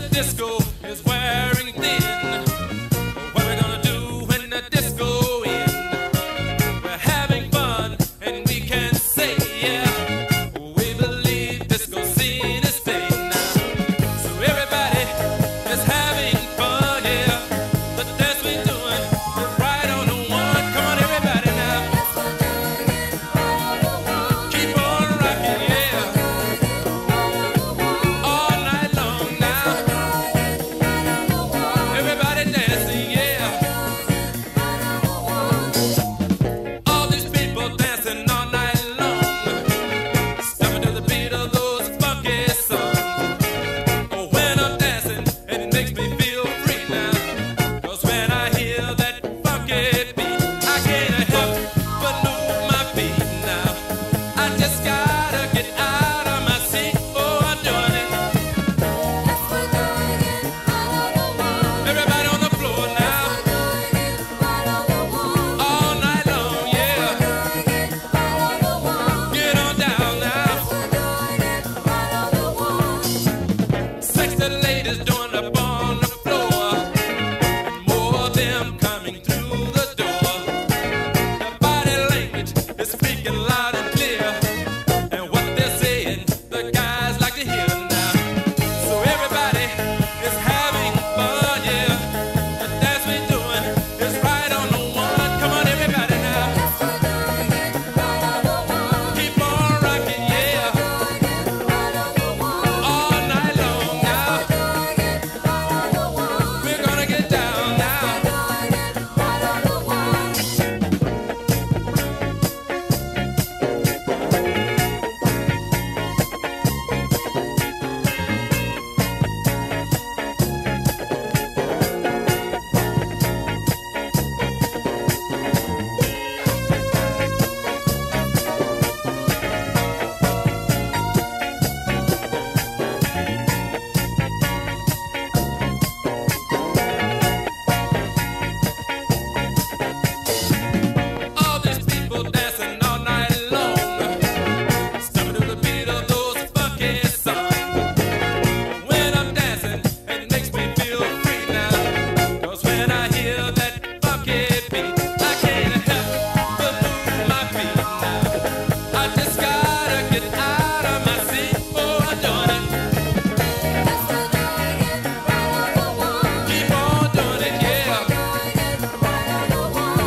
the disco.